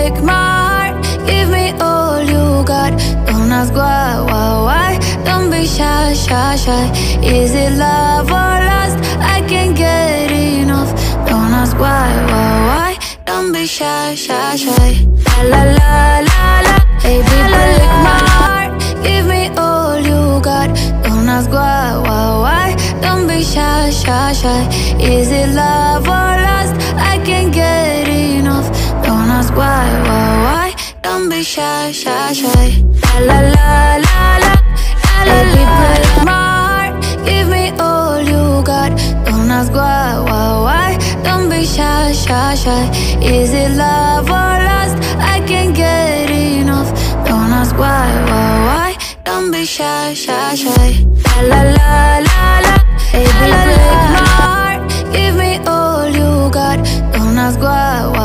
break my heart. Give me all you got. Don't ask why, why, why. Don't be shy, shy, shy. Is it love or lust? I can't get enough. Don't ask why, why, why. Don't be shy, shy, shy. La la la la la. Baby, break my heart. Give me all you got. Don't ask why, why, why. Don't be shy, shy, shy. Is it love don't be shy, shy, shy. La la la la, la. La la my heart, give me all you got. Don't ask why, why, why. Don't be shy, shy, shy. Is it love or lust? I can't get enough. Don't ask why, why, why. Don't be shy, shy, shy. La la la la la, la la la Give me all you got. Don't ask why, why.